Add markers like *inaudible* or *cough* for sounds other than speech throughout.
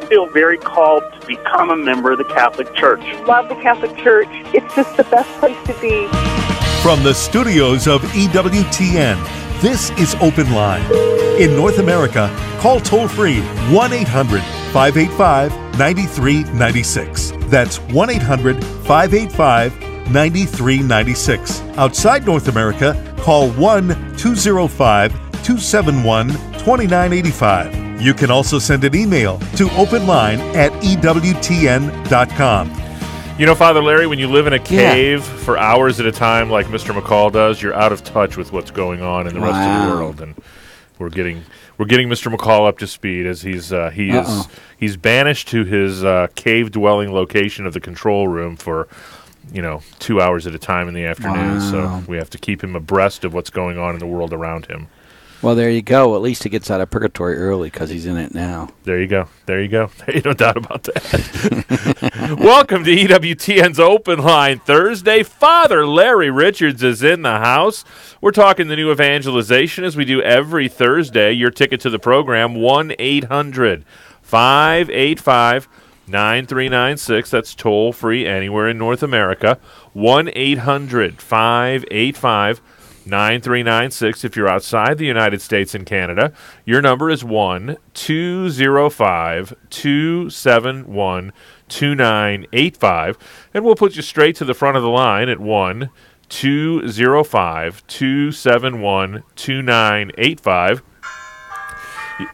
I feel very called to become a member of the Catholic Church. Love the Catholic Church. It's just the best place to be. From the studios of EWTN, this is Open Line. In North America, call toll free 1 800 585 9396. That's 1 800 585 9396. Outside North America, call 1 205 271 2985. You can also send an email to openline at E EWTN.com. You know, Father Larry, when you live in a cave for hours at a time, like Mr. McCall does, you're out of touch with what's going on in the rest of the world, and we're getting we're getting Mr. McCall up to speed as he's uh, he is Uh-oh. he's banished to his uh, cave dwelling location of the control room for you know two hours at a time in the afternoon. Wow. So we have to keep him abreast of what's going on in the world around him. Well, there you go. At least he gets out of purgatory early because he's in it now. There you go. There you go. *laughs* Ain't no doubt about that. *laughs* Welcome to EWTN's Open Line Thursday. Father Larry Richards is in the house. We're talking the new evangelization as we do every Thursday. Your ticket to the program 1 800 585 9396. That's toll free anywhere in North America. 1 800 585 9396 if you're outside the United States and Canada. Your number is 1 205 271 2985. And we'll put you straight to the front of the line at 1 205 271 2985.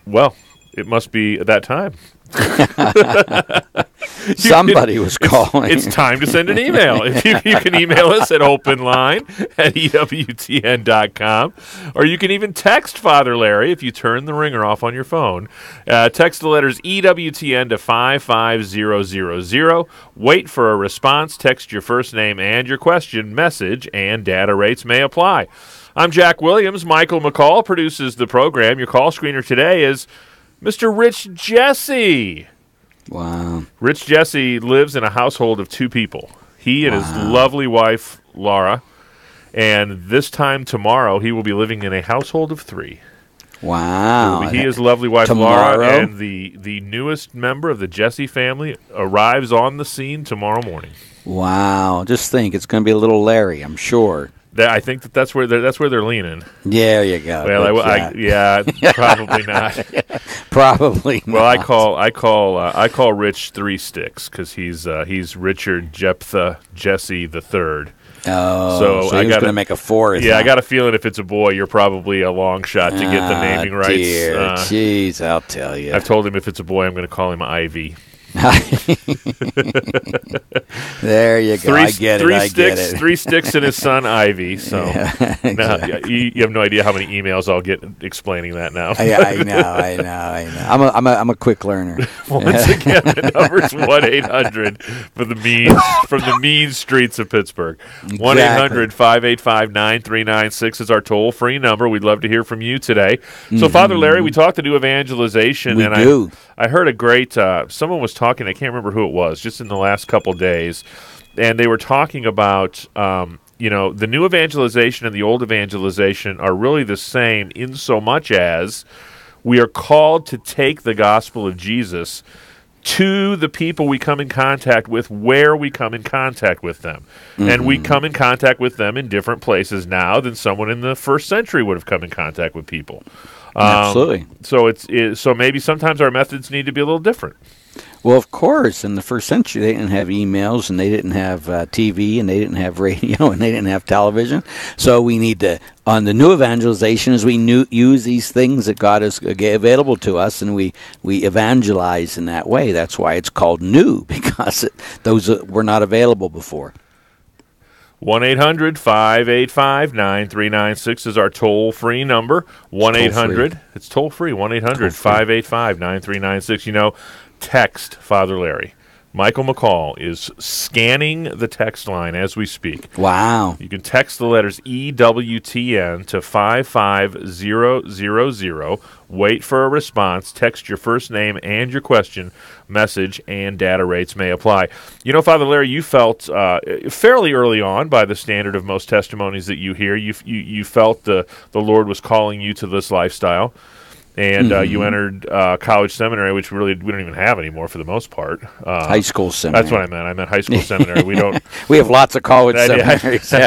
Well, it must be that time. *laughs* Somebody was calling. It's time to send an email. *laughs* If you, you can email us at openline at EWTN.com, or you can even text Father Larry if you turn the ringer off on your phone. Uh, text the letters EWTN to 55000. Wait for a response. Text your first name and your question, message, and data rates may apply. I'm Jack Williams. Michael McCall produces the program. Your call screener today is Mr. Rich Jesse. wow. Rich Jesse lives in a household of two people. He and his lovely wife, Laura. And this time tomorrow, he will be living in a household of three. Wow. he his lovely wife, Tomorrow? Laura, and the, the newest member of the Jesse family arrives on the scene tomorrow morning. Wow. Just think, it's going to be a little Larry, I'm sure. That, I think that that's where they're, that's where they're leaning. There you go. Well, I, I, yeah, *laughs* probably not. *laughs* Probably. Well, I call I call uh, I call Rich Three Sticks because he's uh, he's Richard Jephthah Jesse the Third. Oh, so so, I gotta- make a fourth. Yeah, I got a feeling if it's a boy, you're probably a long shot to get the Ah, naming rights. Dear, Uh, jeez, I'll tell you. I've told him if it's a boy, I'm going to call him Ivy. *laughs* there you go. Three, I get three it. I sticks, get it. three sticks, and his son *laughs* Ivy. So Yeah, now, you, you have no idea how many emails I'll get explaining that now. I, I know, I know, I know. I'm a, I'm a, I'm a quick learner. *laughs* Once again, the number's one eight hundred for the mean from the mean streets of Pittsburgh. One eight hundred five eight five nine three nine six is our toll free number. We'd love to hear from you today. So, Father Larry, we talked to do evangelization, Mm-hmm. We and do. I I heard a great. Uh, someone was talking. I can't remember who it was. Just in the last couple days, and they were talking about. Um, you know, the new evangelization and the old evangelization are really the same in so much as we are called to take the gospel of Jesus to the people we come in contact with where we come in contact with them. And we come in contact with them in different places now than someone in the first century would have come in contact with people. Um, Absolutely. So it's it, so maybe sometimes our methods need to be a little different. Well, of course, in the first century, they didn't have emails and they didn't have uh, TV and they didn't have *laughs* radio and they didn't have television. So we need to, on the new evangelization, is we new, use these things that God has uh, available to us and we, we evangelize in that way. That's why it's called new, *laughs* because it, those were not available before. 1 800 585 9396 is our toll free number. 1 800, it's toll free. 1 800 585 9396. You know, text Father Larry. Michael McCall is scanning the text line as we speak. Wow. You can text the letters EWTN to 55000. Wait for a response. Text your first name and your question. Message and data rates may apply. You know, Father Larry, you felt uh, fairly early on, by the standard of most testimonies that you hear, you, you, you felt the, the Lord was calling you to this lifestyle. And uh, you entered uh, college seminary, which really we don't even have anymore for the most part. Uh, High school seminary. That's what I meant. I meant high school seminary. We don't. *laughs* We have lots of college I- I- seminaries. you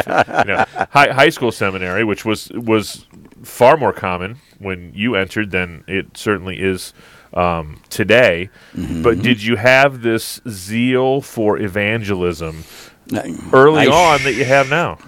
know, high, high school seminary, which was was far more common when you entered than it certainly is um, today. Mm-hmm. But did you have this zeal for evangelism early I- on that you have now?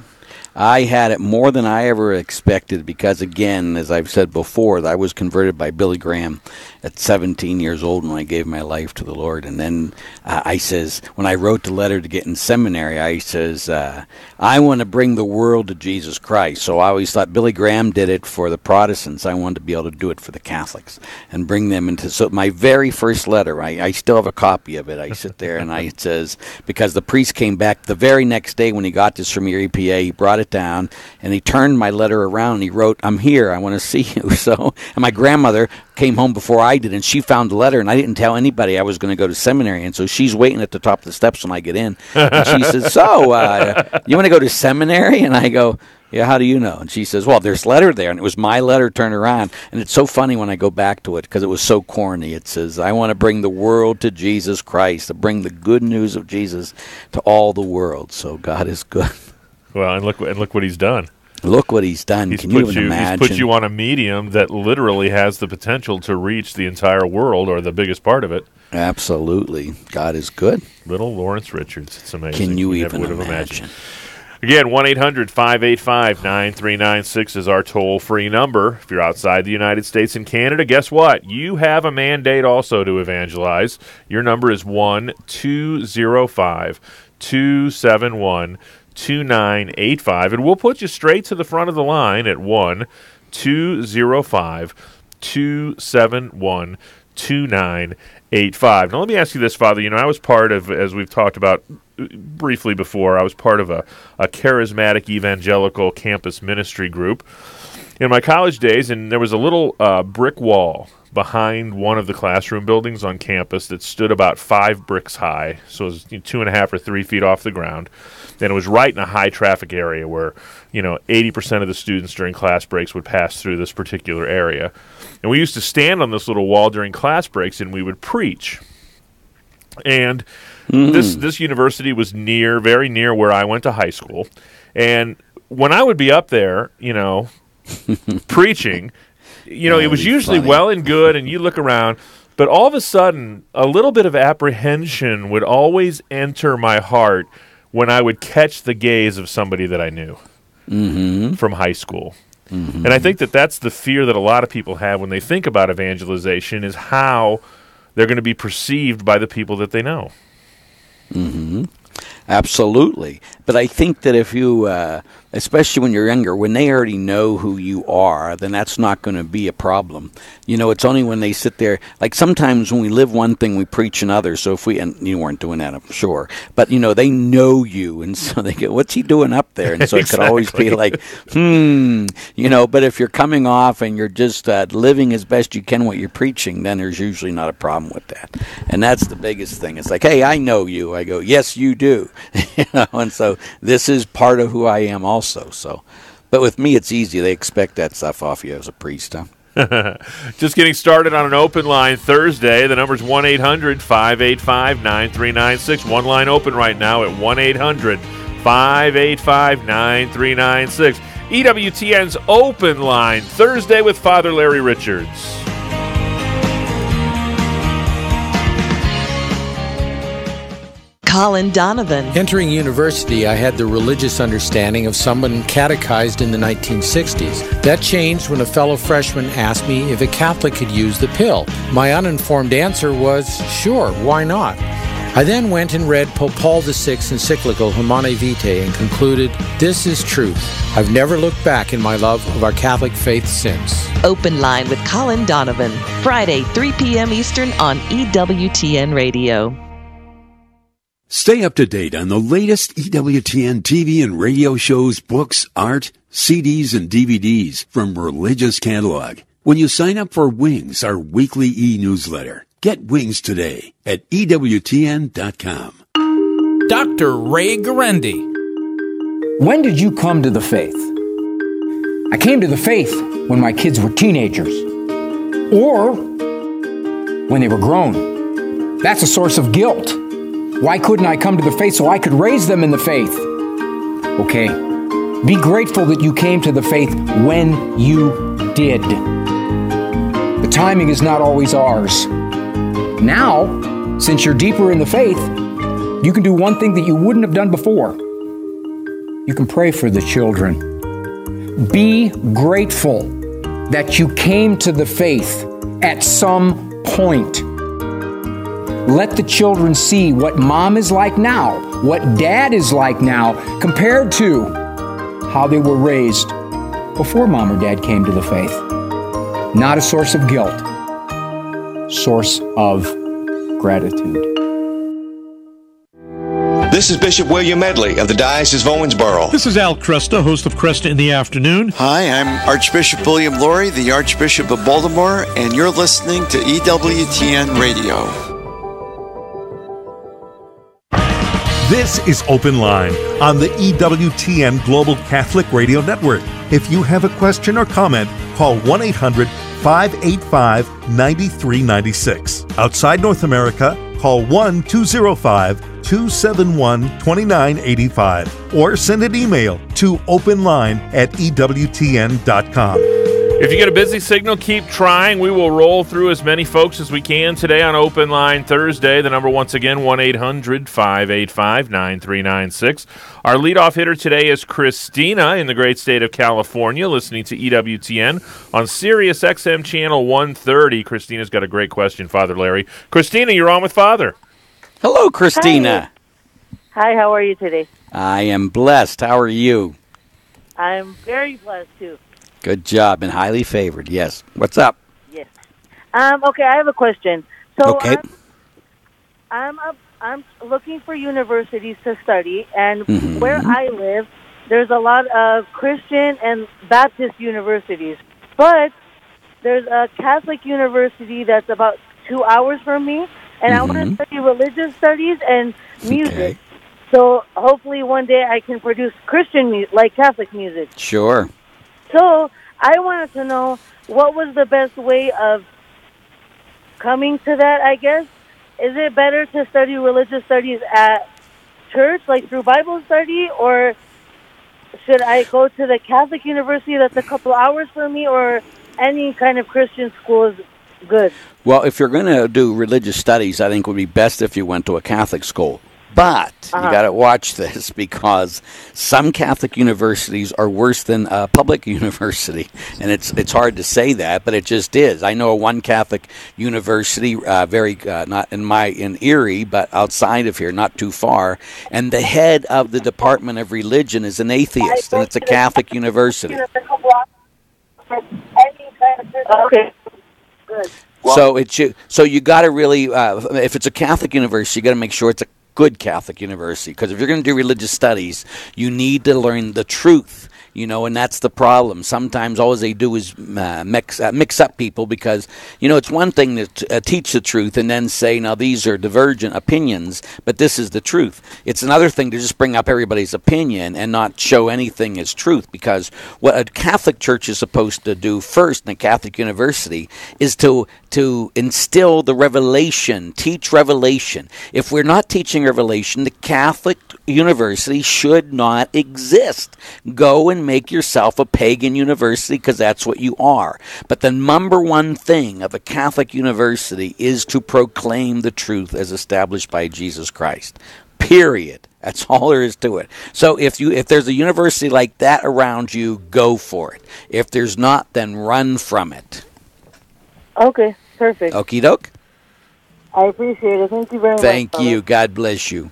I had it more than I ever expected because, again, as I've said before, I was converted by Billy Graham at 17 years old when I gave my life to the Lord. And then uh, I says, when I wrote the letter to get in seminary, I says, uh, I want to bring the world to Jesus Christ. So I always thought Billy Graham did it for the Protestants. I wanted to be able to do it for the Catholics and bring them into. So my very first letter, I, I still have a copy of it. I sit there and I it says because the priest came back the very next day when he got this from your EPA, he brought it down and he turned my letter around and he wrote, "I'm here. I want to see you." *laughs* So and my grandmother came home before I did and she found the letter and I didn't tell anybody I was going to go to seminary and so she's waiting at the top of the steps when I get in and she says, *laughs* "So uh, you want to go to seminary?" And I go. Yeah, how do you know? And she says, "Well, there's letter there, and it was my letter turned around." And it's so funny when I go back to it because it was so corny. It says, "I want to bring the world to Jesus Christ, to bring the good news of Jesus to all the world." So God is good. Well, and look and look what he's done. Look what He's done. He's Can you you imagine? he's put you on a medium that literally has the potential to reach the entire world or the biggest part of it. Absolutely, God is good. Little Lawrence Richards. It's amazing. Can you We even have imagined. imagine? Again, 1 800 585 9396 is our toll free number. If you're outside the United States and Canada, guess what? You have a mandate also to evangelize. Your number is 1 205 271 2985. And we'll put you straight to the front of the line at 1 205 271 2985. Now, let me ask you this, Father. You know, I was part of, as we've talked about briefly before, I was part of a, a charismatic evangelical campus ministry group in my college days, and there was a little uh, brick wall behind one of the classroom buildings on campus that stood about five bricks high, so it was you know, two and a half or three feet off the ground. And it was right in a high traffic area where, you know, 80% of the students during class breaks would pass through this particular area. And we used to stand on this little wall during class breaks and we would preach. And this this university was near, very near where I went to high school. And when I would be up there, you know, *laughs* preaching, you know, it was usually funny. well and good, and you look around, but all of a sudden, a little bit of apprehension would always enter my heart when I would catch the gaze of somebody that I knew mm-hmm. from high school. Mm-hmm. And I think that that's the fear that a lot of people have when they think about evangelization is how they're going to be perceived by the people that they know. Mm-hmm. Absolutely. But I think that if you, uh, especially when you're younger, when they already know who you are, then that's not going to be a problem. You know, it's only when they sit there, like sometimes when we live one thing, we preach another. So if we, and you weren't doing that, I'm sure, but you know, they know you. And *laughs* so they go, what's he doing up there? And so it could always be like, hmm, you know, but if you're coming off and you're just uh, living as best you can what you're preaching, then there's usually not a problem with that. And that's the biggest thing. It's like, hey, I know you. I go, yes, you do. *laughs* you know, and so this is part of who I am also. So, but with me, it's easy. They expect that stuff off you as a priest. Huh? *laughs* Just getting started on an open line Thursday. The number's 1 800 585 9396. One line open right now at 1 800 585 9396. EWTN's open line Thursday with Father Larry Richards. Colin Donovan. Entering university, I had the religious understanding of someone catechized in the 1960s. That changed when a fellow freshman asked me if a Catholic could use the pill. My uninformed answer was, sure, why not? I then went and read Pope Paul VI's encyclical Humanae Vitae and concluded, this is truth. I've never looked back in my love of our Catholic faith since. Open Line with Colin Donovan. Friday, 3 p.m. Eastern on EWTN Radio. Stay up to date on the latest EWTN TV and radio shows, books, art, CDs, and DVDs from Religious Catalog. When you sign up for Wings, our weekly e-newsletter, get Wings today at E EWTN.com. Dr. Ray Guarendi. When did you come to the faith? I came to the faith when my kids were teenagers. or when they were grown. That's a source of guilt. Why couldn't I come to the faith so I could raise them in the faith? Okay, be grateful that you came to the faith when you did. The timing is not always ours. Now, since you're deeper in the faith, you can do one thing that you wouldn't have done before. You can pray for the children. Be grateful that you came to the faith at some point. Let the children see what mom is like now, what dad is like now, compared to how they were raised before mom or dad came to the faith. Not a source of guilt, source of gratitude. This is Bishop William Medley of the Diocese of Owensboro. This is Al Kresta, host of Kresta in the Afternoon. Hi, I'm Archbishop William Lori, the Archbishop of Baltimore, and you're listening to EWTN Radio. This is Open Line on the EWTN Global Catholic Radio Network. If you have a question or comment, call 1 800 585 9396. Outside North America, call 1 205 271 2985 or send an email to openline at EWTN.com. If you get a busy signal, keep trying. We will roll through as many folks as we can today on Open Line Thursday. The number, once again, 1 800 585 9396. Our leadoff hitter today is Christina in the great state of California, listening to E EWTN on Sirius XM Channel 130. Christina's got a great question, Father Larry. Christina, you're on with Father. Hello, Christina. Hi, how are you today? I am blessed. How are you? I'm very blessed too. Good job and highly favored. Yes. What's up? Yes. Um, okay, I have a question. So Okay. I'm I'm, up, I'm looking for universities to study, and Mhm. where I live, there's a lot of Christian and Baptist universities, but there's a Catholic university that's about two hours from me, and I want to study religious studies and music. So hopefully one day I can produce Christian music, like Catholic music. Sure. So I wanted to know what was the best way of coming to that. I guess is it better to study religious studies at church, like through Bible study, or should I go to the Catholic university that's a couple hours from me, or any kind of Christian school is good? Well, if you're going to do religious studies, I think it would be best if you went to a Catholic school. But Uh-huh. you got to watch this *laughs* because some Catholic universities are worse than a public *laughs* university, and it's it's hard to say that, but it just is. I know one Catholic university, uh, very uh, not in my in Erie, but outside of here, not too far, and the head of the Department of Religion is an atheist, and it's a Catholic university. Okay. Good. so it should, so you got to really uh, if it's a Catholic university, you got to make sure it's a good Catholic university because if you're going to do religious studies, you need to learn the truth. You know, and that's the problem. Sometimes all they do is uh, mix uh, mix up people because you know it's one thing to t- uh, teach the truth and then say now these are divergent opinions, but this is the truth. It's another thing to just bring up everybody's opinion and not show anything as truth because what a Catholic church is supposed to do first in a Catholic university is to to instill the revelation, teach revelation. If we're not teaching revelation, the Catholic university should not exist. Go and make yourself a pagan university because that's what you are. But the number one thing of a Catholic university is to proclaim the truth as established by Jesus Christ. Period. That's *laughs* all there is to it. So if you if there's a university like that around you, go for it. If there's not, then run from it. Okay. Perfect. Okie doke. I appreciate it. Thank you very much. Thank you. God bless you.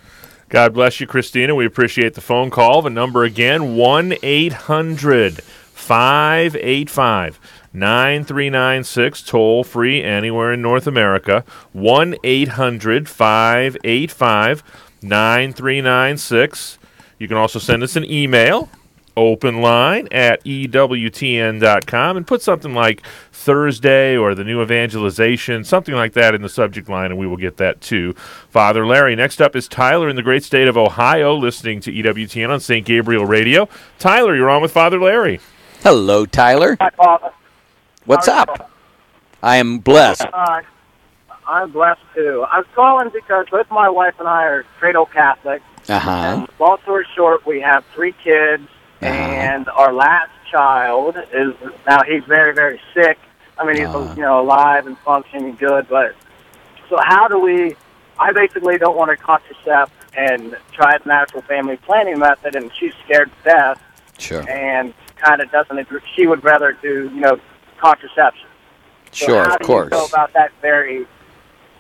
God bless you, Christina. We appreciate the phone call. The number again, 1 800 585 9396, toll free anywhere in North America. 1 800 585 9396. You can also send us an email, open line at EWTN.com, and put something like Thursday or the new evangelization, something like that in the subject line, and we will get that too. Father Larry. Next up is Tyler in the great state of Ohio, listening to EWTN on St. Gabriel Radio. Tyler, you're on with Father Larry. Hello, Tyler. Hi, Father. What's up? I am blessed. Uh, I'm blessed too. I'm calling because both my wife and I are cradle Catholics. Uh huh. And long story short, we have three kids, and our last child is now he's very very sick. I mean, he's Uh. you know alive and functioning good, but so how do we? I basically don't want to contracept and try the natural family planning method, and she's scared to death Sure. and kind of doesn't. agree. She would rather do you know contraception. So Sure, how of course. You go about that very.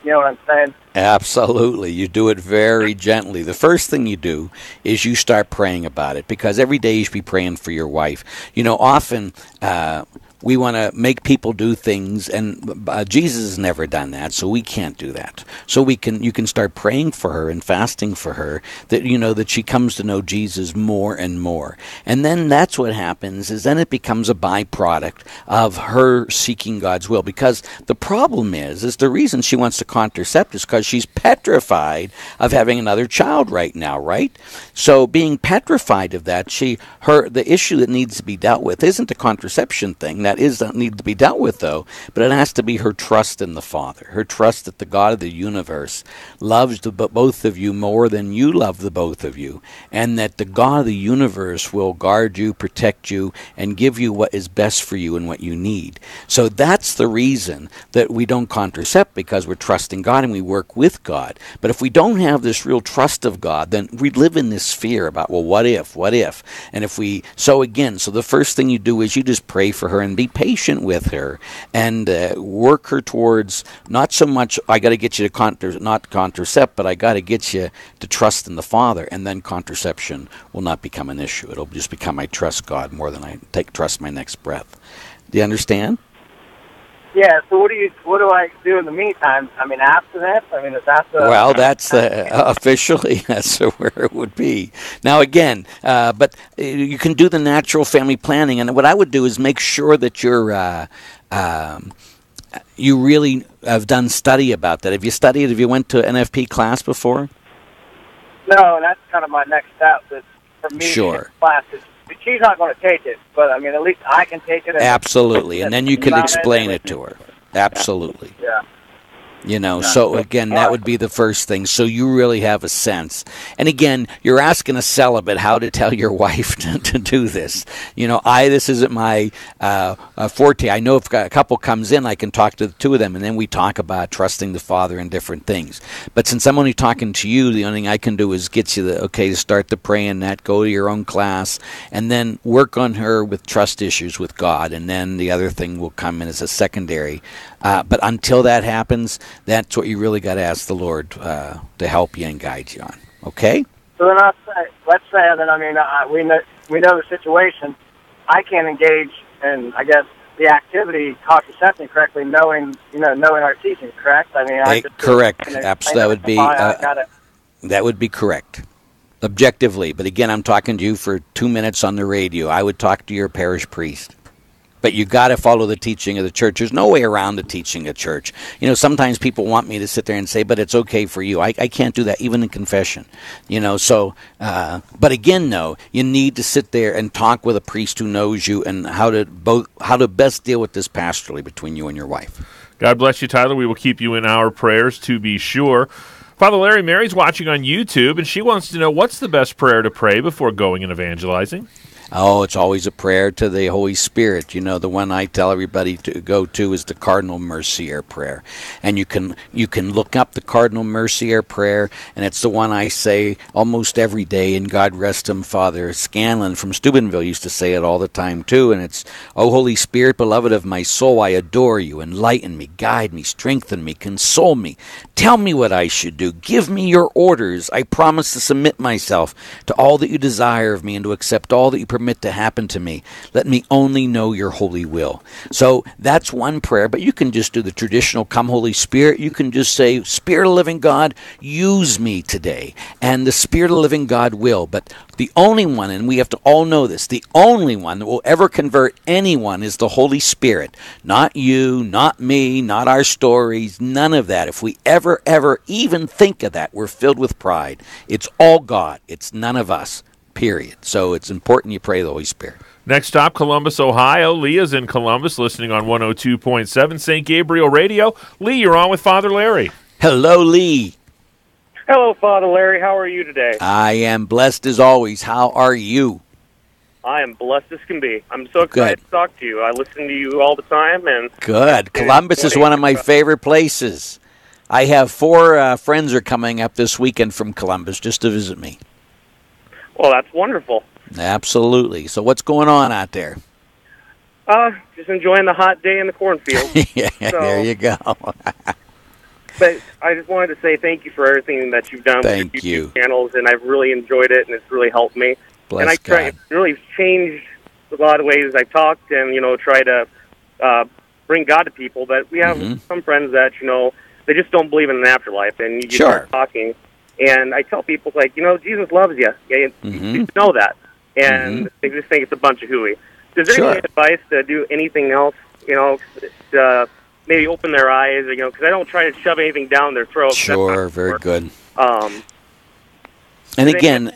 You know what I'm saying? Absolutely. You do it very gently. The first thing you do is you start praying about it because every day you should be praying for your wife. You know, often uh, we want to make people do things, and uh, Jesus has never done that, so we can't do that. So we can, you can start praying for her and fasting for her that you know that she comes to know Jesus more and more, and then that's what happens. Is then it becomes a byproduct of her seeking God's will. Because the problem is, is the reason she wants to contracept is because she's petrified of having another child right now, right? So being petrified of that, she her the issue that needs to be dealt with isn't the contraception thing. That is that need to be dealt with though, but it has to be her trust in the Father, her trust that the God of the universe loves the both of you more than you love the both of you, and that the God of the universe will guard you, protect you, and give you what is best for you and what you need. So that's the reason that we don't contracept because we're trusting God and we work with God. But if we don't have this real trust of God, then we live in this fear about, well, what if, what if? And if we, so again, so the first thing you do is you just pray for her and be patient with her and uh, work her towards not so much, I got to get you to contra- not contracept, but I got to get you to trust in the Father. And then contraception will not become an issue. It'll just become I trust God more than I take trust my next breath. Do you understand? Yeah. So what do you? What do I do in the meantime? I mean, after that, I mean, is that the? well, that's uh, *laughs* officially *laughs* that's where it would be. Now, again, uh, but uh, you can do the natural family planning, and what I would do is make sure that you're. Uh, um, you really have done study about that. Have you studied? Have you went to NFP class before? No, and that's kind of my next step. That for me, Sure. classes. She's not going to take it, but I mean, at least I can take it. And, Absolutely, and then you can explain it to her. Absolutely. Yeah. You know, so again, that would be the first thing. So you really have a sense. And again, you're asking a celibate how to tell your *laughs* wife to, to do this. You know, I this isn't my uh, uh, forte. I know if a couple comes in, I can talk to the two of them, and then we talk about trusting the Father and different things. But since I'm only talking to you, the only thing I can do is get you the okay to start the praying that, go to your own class, and then work on her with trust issues with God, and then the other thing will come in as a secondary. Uh, but until that happens, that's what you really got to ask the Lord uh, to help you and guide you on. Okay? So then, let's say, let's say that I mean, uh, we know we know the situation. I can't engage in, I guess, the activity contraception correctly, knowing you know knowing our teaching. Correct? I mean, I Eh, correct. you know, Abs- I that would be, uh, gotta- That would be correct. Objectively. But again, I'm talking to you for two minutes on the radio. I would talk to your parish priest. But you got to follow the teaching of the church. There's no way around the teaching of church. You know, sometimes people want me to sit there and say, "But it's okay for you." I, I can't do that, even in confession. You know, so. Uh, but again, no, you need to sit there and talk with a priest who knows you and how to both how to best deal with this pastorally between you and your wife. God bless you, Tyler. We will keep you in our prayers to be sure. Father Larry Mary's watching on YouTube, and she wants to know what's the best prayer to pray before going and evangelizing. Oh, it's always a prayer to the Holy Spirit. You know, the one I tell everybody to go to is the Cardinal Mercier prayer, and you can you can look up the Cardinal Mercier prayer, and it's the one I say almost every day. And God rest him, Father Scanlan from Steubenville used to say it all the time too. And it's, "Oh Holy Spirit, beloved of my soul, I adore you. Enlighten me, guide me, strengthen me, console me. Tell me what I should do. Give me your orders. I promise to submit myself to all that you desire of me and to accept all that you permit to happen to me. Let me only know your holy will. So that's one prayer, but you can just do the traditional Come Holy Spirit. You can just say, Spirit of living God, use me today. And the Spirit of living God will. But the only one, and we have to all know this, the only one that will ever convert anyone is the Holy Spirit. Not you, not me, not our stories, none of that. If we ever, ever ever even think of that, we're filled with pride. It's all God, it's none of us. Period. So it's important you pray the Holy Spirit. Next stop, Columbus, Ohio. Leah's in Columbus, listening on 102.7 St. Gabriel Radio. Lee, you're on with Father Larry. Hello, Lee. Hello, Father Larry. How are you today? I am blessed as always. How are you? I am blessed as can be. I'm so excited Good. to talk to you. I listen to you all the time, and Good. Columbus is one of my favorite places. I have four uh, friends are coming up this weekend from Columbus just to visit me. well, that's wonderful. Absolutely. So what's going on out there? Uh, just enjoying the hot day in the cornfield. *laughs* yeah, So- there you go. *laughs* but I just wanted to say thank you for everything that you've done Thank with your you. Channels, and I've really enjoyed it, and it's really helped me. Bless and I try God. really changed a lot of ways I've talked, and you know, try to uh, bring God to people. But we have Mhm. some friends that you know they just don't believe in an afterlife, and you Sure. start talking. And I tell people like, you know, Jesus loves you. Yeah, you Mhm. you know that, and they just think it's a bunch of hooey. Is there Sure. any advice to do anything else? You know, to maybe open their eyes. You know, because I don't try to shove anything down their throat. Sure, very *laughs* good. Um, And again,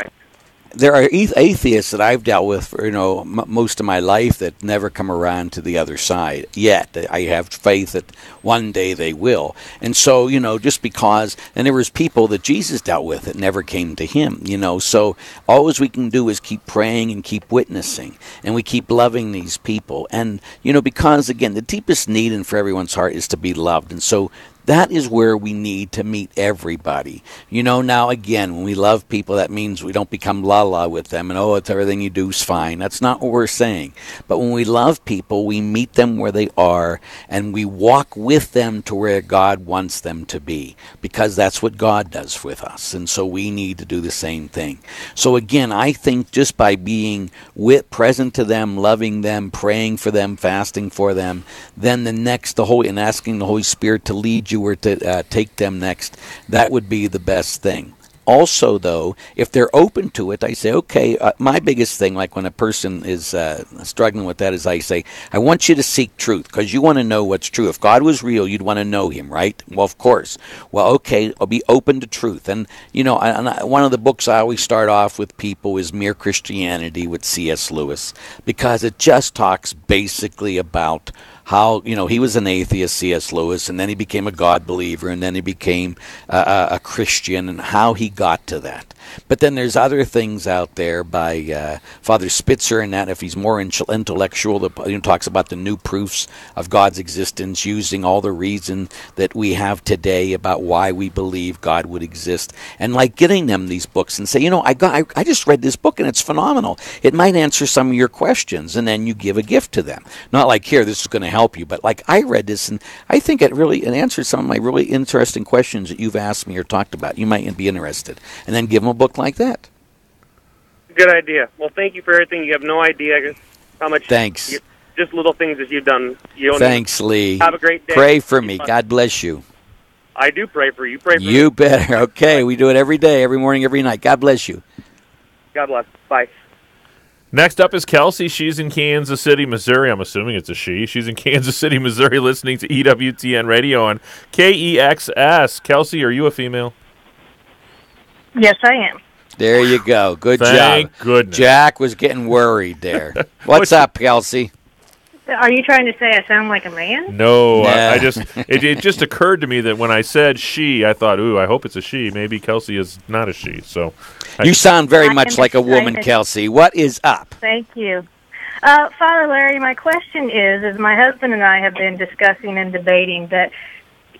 there are atheists that I've dealt with for you know m- most of my life that never come around to the other side yet. I have faith that one day they will. And so you know, just because and there was people that Jesus dealt with that never came to Him. You know, so all we can do is keep praying and keep witnessing, and we keep loving these people. And you know, because again, the deepest need in for everyone's heart is to be loved, and so that is where we need to meet everybody. You know, now again, when we love people, that means we don't become la la with them and, oh, it's everything you do is fine. That's not what we're saying. But when we love people, we meet them where they are and we walk with them to where God wants them to be because that's what God does with us. And so we need to do the same thing. So again, I think just by being with, present to them, loving them, praying for them, fasting for them, then the next, the Holy, and asking the Holy Spirit to lead you or to uh, take them next, that would be the best thing. Also, though, if they're open to it, I say, okay, uh, my biggest thing, like when a person is uh, struggling with that, is I say, I want you to seek truth because you want to know what's true. If God was real, you'd want to know Him, right? Well, of course. Well, okay, I'll be open to truth. And, you know, I, I, one of the books I always start off with people is Mere Christianity with C.S. Lewis because it just talks basically about how you know he was an atheist cs lewis and then he became a god believer and then he became uh, a, christian and how he got to that. But then there's other things out there by uh, father spitzer and that if he's more in- intellectual the, you know, talks about the new proofs of god's existence using all the reason that we have today about why we believe god would exist and like getting them these books and say you know i got I, I just read this book and it's phenomenal. It might answer some of your questions and then you give a gift to them. Not like here this is going to help you but like i read this and i think it really it answered some of my really interesting questions that you've asked me or talked about you might be interested and then give them a book like that good idea. Well, thank you for everything. You have no idea how much. Thanks. You, just little things that you've done. You don't thanks lee Have a great day. pray for me god bless you I do pray for you. Pray for you me. better *laughs* okay we do it every day every morning every night god bless you God bless. Bye. Next up is Kelsey. She's in Kansas City, Missouri. I'm assuming it's a she. She's in *laughs* Kansas City, Missouri, listening to E EWTN radio on KEXS. Kelsey, are you a female? Yes, I am. there you go good Thank job goodness. jack was getting worried there *laughs* what's up kelsey Are you trying to say I sound like a man? No, I, I just it, it just occurred to me that when I said she, I thought, ooh, I hope it's a she. Maybe Kelsey is not a she. So I- You sound very I much am like a woman. Kelsey. What is up? Thank you. Uh, Father Larry, my question is, is my husband and I have been discussing and debating that,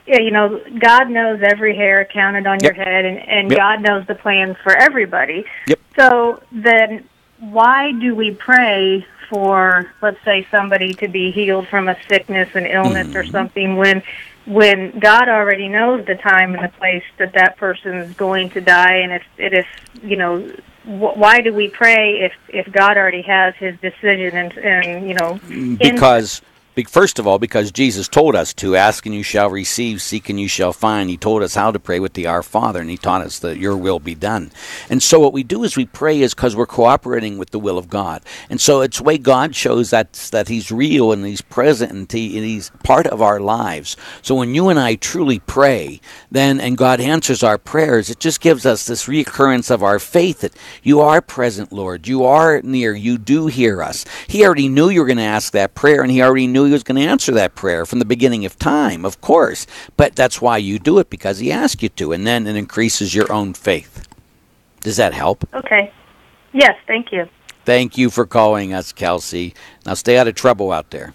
you know, God knows every hair counted on your head, and, and Yep. God knows the plans for everybody. Yep. So then, why do we pray for, let's say, somebody to be healed from a sickness, an illness, or Mm-hmm. something when, when God already knows the time and the place that that person is going to die, and if it is, you know, wh- why do we pray if if God already has His decision and and you know Because Be- First of all, because Jesus told us to ask and you shall receive, seek and you shall find. He told us how to pray with the Our Father, and He taught us that Your will be done. And so, what we do is we pray is because we're cooperating with the will of God. And so, it's the way God shows that that He's real and He's present and, he, and He's part of our lives. So, when you and I truly pray, then and God answers our prayers, it just gives us this reoccurrence of our faith that You are present, Lord. You are near. You do hear us. He already knew you were going to ask that prayer, and He already knew He was going to answer that prayer from the beginning of time, of course. But that's why you do it because He asked you to, and then it increases your own faith. Does that help? Okay. Yes, thank you. Thank you for calling us, Kelsey. Now stay out of trouble out there.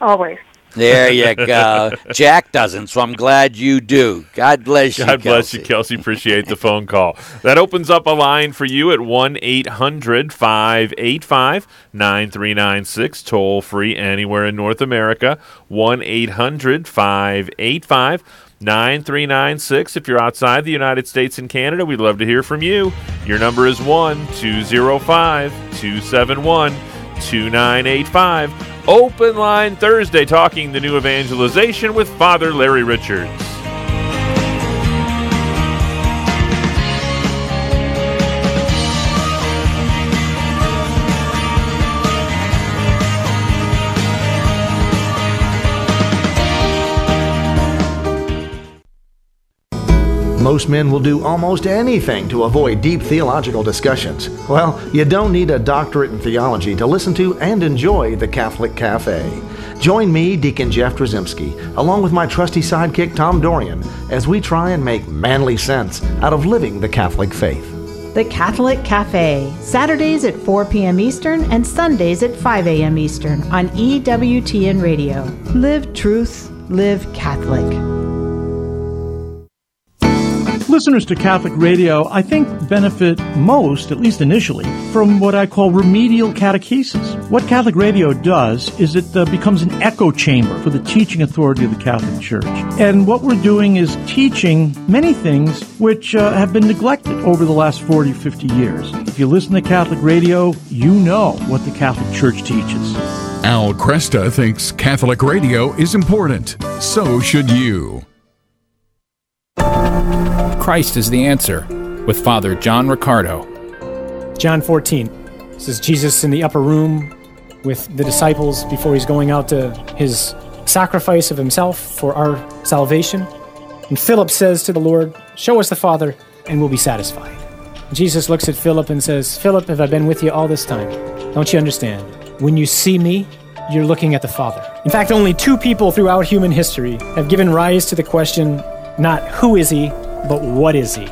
Always. There you go. Jack doesn't, so I'm glad you do. God bless you. God bless Kelsey. you, Kelsey. Appreciate the phone call. That opens up a line for you at 1 800 585 9396, toll free anywhere in North America. 1 800 585 9396. If you're outside the United States and Canada, we'd love to hear from you. Your number is 1 205 271 2985. Open Line Thursday, talking the new evangelization with Father Larry Richards. Most men will do almost anything to avoid deep theological discussions. Well, you don't need a doctorate in theology to listen to and enjoy the Catholic Cafe. Join me, Deacon Jeff Drzymski, along with my trusty sidekick Tom Dorian, as we try and make manly sense out of living the Catholic faith. The Catholic Cafe, Saturdays at 4 p.m. Eastern and Sundays at 5 a.m. Eastern on EWTN Radio. Live truth, live Catholic. Listeners to Catholic radio, I think, benefit most, at least initially, from what I call remedial catechesis. What Catholic radio does is it uh, becomes an echo chamber for the teaching authority of the Catholic Church. And what we're doing is teaching many things which uh, have been neglected over the last 40, 50 years. If you listen to Catholic radio, you know what the Catholic Church teaches. Al Kresta thinks Catholic radio is important. So should you. Christ is the answer with Father John Riccardo. John 14. This is Jesus in the upper room with the disciples before he's going out to his sacrifice of himself for our salvation. And Philip says to the Lord, Show us the Father, and we'll be satisfied. Jesus looks at Philip and says, Philip, have I been with you all this time? Don't you understand? When you see me, you're looking at the Father. In fact, only two people throughout human history have given rise to the question not who is he, but what is he?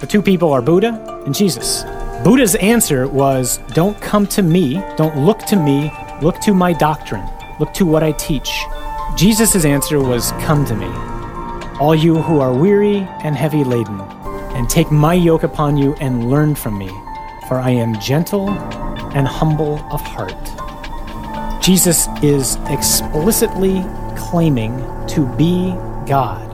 The two people are Buddha and Jesus. Buddha's answer was don't come to me, don't look to me, look to my doctrine, look to what I teach. Jesus' answer was come to me, all you who are weary and heavy laden, and take my yoke upon you and learn from me, for I am gentle and humble of heart. Jesus is explicitly claiming to be God.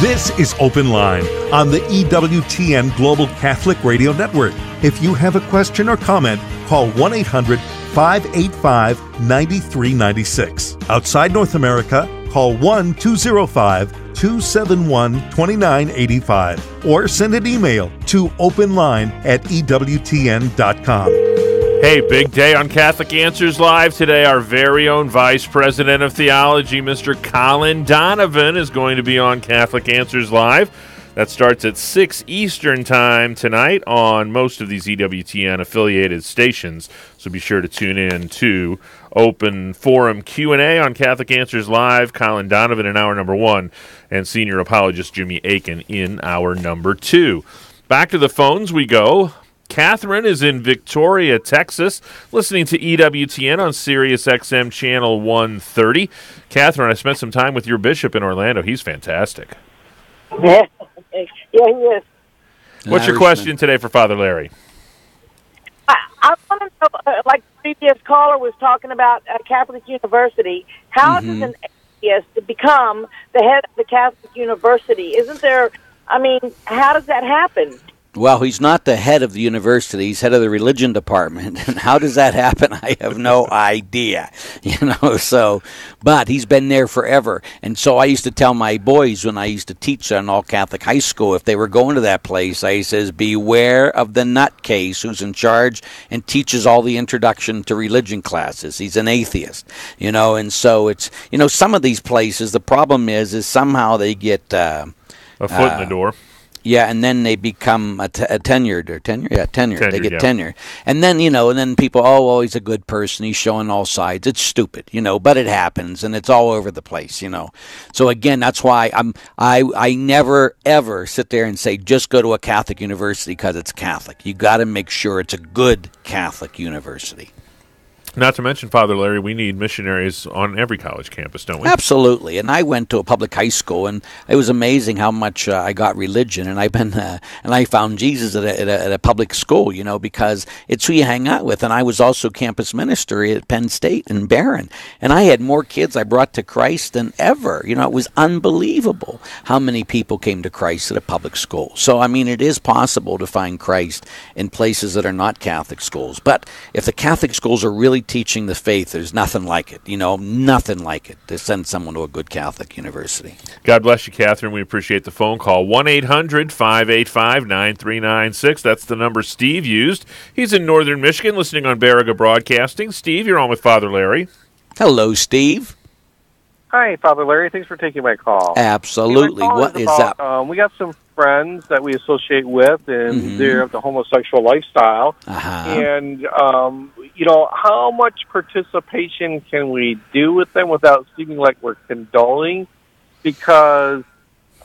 This is Open Line on the EWTN Global Catholic Radio Network. If you have a question or comment, call 1 800 585 9396. Outside North America, call 1 205 271 2985 or send an email to openline at EWTN.com. Hey, big day on Catholic Answers Live today. Our very own Vice President of Theology, Mr. Colin Donovan, is going to be on Catholic Answers Live. That starts at 6 Eastern Time tonight on most of these EWTN affiliated stations. So be sure to tune in to Open Forum Q&A on Catholic Answers Live. Colin Donovan in hour number 1 and senior apologist Jimmy Akin in hour number 2. Back to the phones we go. Catherine is in Victoria, Texas, listening to E EWTN on Sirius XM channel 130. Catherine, I spent some time with your bishop in Orlando. He's fantastic. Yeah, *laughs* yeah, he is. What's your question today for Father Larry? I, I want to know, uh, like the previous caller was talking about uh, Catholic University. How Mm-hmm. does an atheist become the head of the Catholic University? Isn't there? I mean, how does that happen? Well, he's not the head of the university. He's head of the religion department. *laughs* And how does that happen? *laughs* I have no idea. *laughs* You know, so, but he's been there forever. And so I used to tell my boys when I used to teach at an all Catholic high school, if they were going to that place, I says, beware of the nutcase who's in charge and teaches all the introduction to religion classes. He's an atheist, you know, and so it's, you know, some of these places, the problem is, is somehow they get, uh, A foot in the uh, door. Yeah, and then they become a, t- a tenured or tenure. Yeah, tenured. they get yeah. tenure, and then you know, and then people, oh, well, he's a good person. He's showing all sides. It's stupid, you know, but it happens, and it's all over the place, you know. So again, that's why I'm I I never ever sit there and say just go to a Catholic university because it's Catholic. You got to make sure it's a good Catholic university. Not to mention, Father Larry, we need missionaries on every college campus, don't we? Absolutely. And I went to a public high school, and it was amazing how much uh, I got religion, and I've been uh, and I found Jesus at a, at, a, at a public school, you know, because it's who you hang out with. And I was also campus minister at Penn State in Behrend, and I had more kids I brought to Christ than ever. You know, it was unbelievable how many people came to Christ at a public school. So I mean, it is possible to find Christ in places that are not Catholic schools. But if the Catholic schools are really teaching the faith, there's nothing like it. You know, nothing like it to send someone to a good Catholic university. God bless you, Catherine. We appreciate the phone call. 1 800 585 9396. That's the number Steve used. He's in northern Michigan listening on Baraga Broadcasting. Steve, you're on with Father Larry. Hello, Steve. Hi, Father Larry. Thanks for taking my call. Absolutely. My call What is about, up? Um, we got some friends that we associate with, and Mhm. they're of the homosexual lifestyle. Uh-huh. And um, you know, how much participation can we do with them without seeming like we're condoling? Because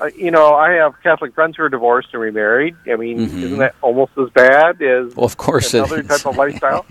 uh, you know, I have Catholic friends who are divorced and remarried. I mean, Mhm. isn't that almost as bad as Well, of course another type of *laughs* lifestyle?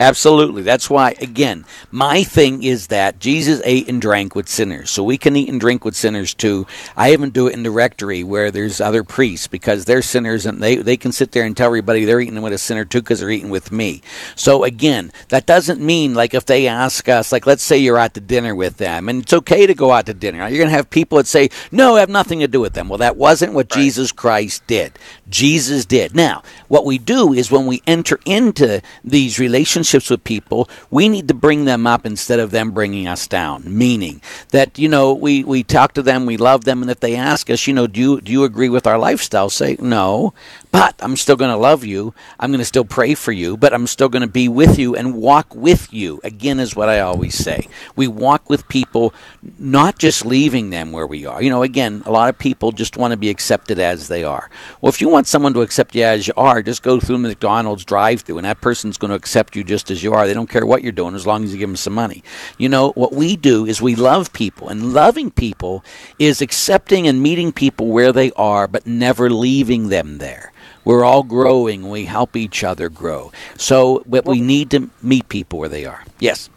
Absolutely. That's why, again, my thing is that Jesus ate and drank with sinners. So we can eat and drink with sinners too. I even do it in the rectory where there's other priests because they're sinners and they, they can sit there and tell everybody they're eating with a sinner too because they're eating with me. So again, that doesn't mean like if they ask us, like let's say you're out to dinner with them and it's okay to go out to dinner. You're going to have people that say, no, I have nothing to do with them. Well, that wasn't what Jesus Christ did. Jesus did. Now, what we do is when we enter into these relationships with people, we need to bring them up instead of them bringing us down. Meaning that you know we we talk to them, we love them, and if they ask us, you know, do you do you agree with our lifestyle? Say no, but I'm still going to love you. I'm going to still pray for you, but I'm still going to be with you and walk with you. Again, is what I always say. We walk with people, not just leaving them where we are. You know, again, a lot of people just want to be accepted as they are. Well, if you want someone to accept you as you are, just go through the McDonald's drive-through, and that person's going to accept you just as you are. They don't care what you're doing as long as you give them some money. You know, what we do is we love people, and loving people is accepting and meeting people where they are, but never leaving them there. We're all growing. We help each other grow. So, but we need to meet people where they are. Yes.